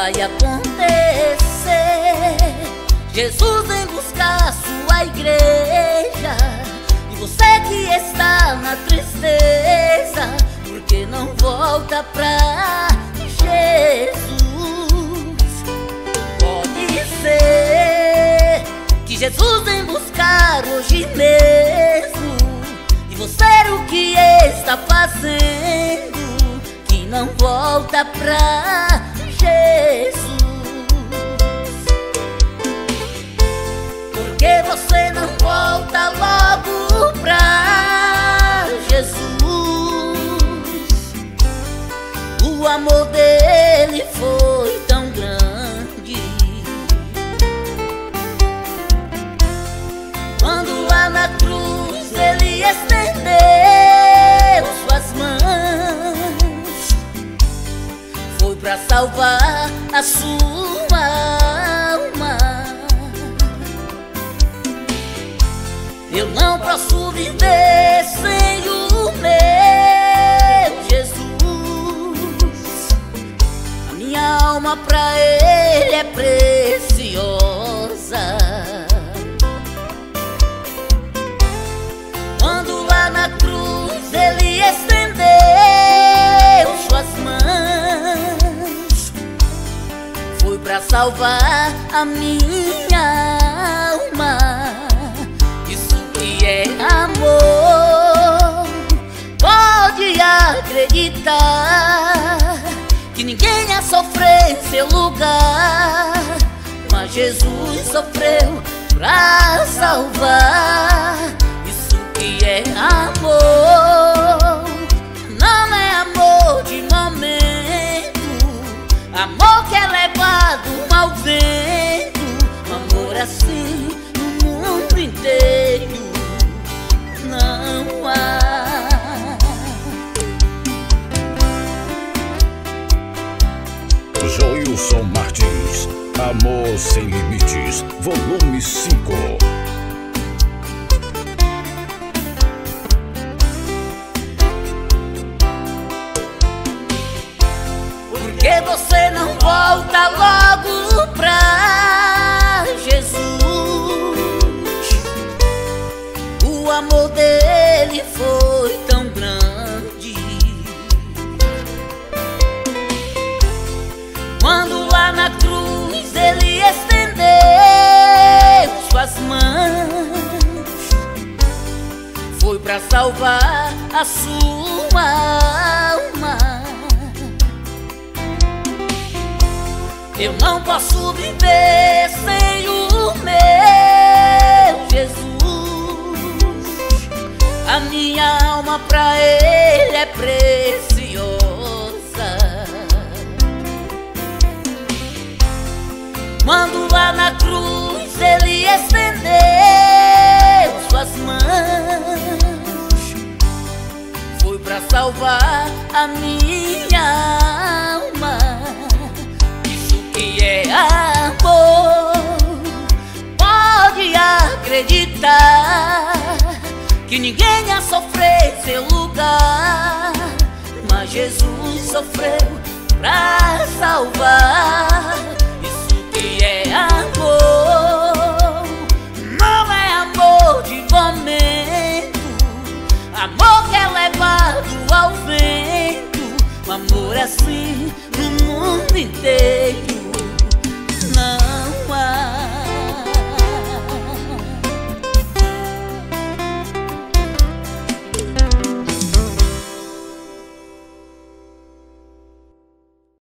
vai acontecer. Jesus vem buscar sua igreja. E você que está na tristeza, porque não volta pra Jesus? Pode ser que Jesus vem buscar hoje mesmo. E você o que está fazendo? Que não volta pra O amor dele foi tão grande. Quando lá na cruz ele estendeu suas mãos, foi pra salvar a sua alma. Eu não posso viver salvar a minha alma. Isso que é amor. Pode acreditar que ninguém ia sofrer em seu lugar, mas Jesus sofreu pra salvar. Isso que é amor. Não é amor de momento, amor que é Joilson Martins, Amor Sem Limites, volume 5. Porque você não volta logo pra salvar a sua alma. Eu não posso viver sem o meu Jesus. A minha alma pra Ele é preciosa. Quando lá na salvar a minha alma que é amor. Pode acreditar que ninguém ia sofrer seu lugar, mas Jesus sofreu pra salvar. Amor assim no mundo inteiro